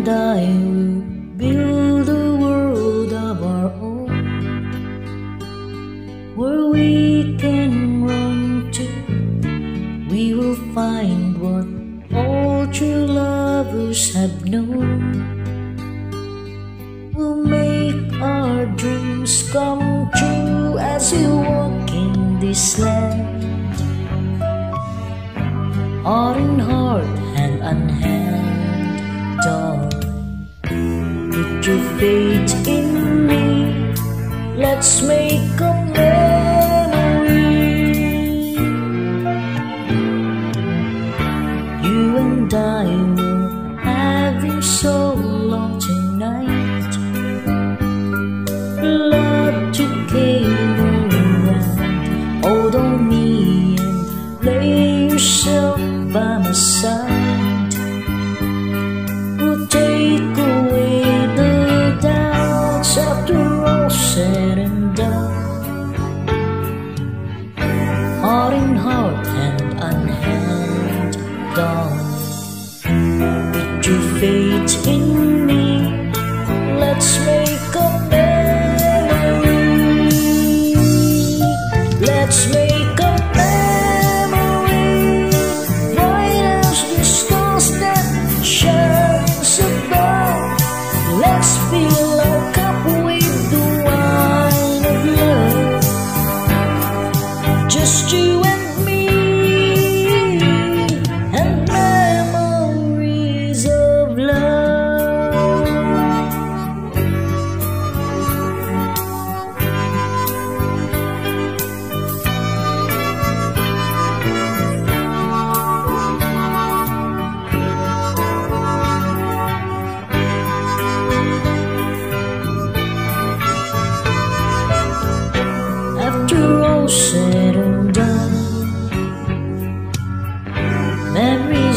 I will build a world of our own where we can run to. We will find what all true lovers have known. We'll make our dreams come true as we walk in this land. Heart in heart, hand in hand, Your faith in me. Let's make a memory. You and I will have you so long tonight. Love to came around. Hold on me and lay yourself by my side.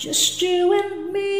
Just you and me.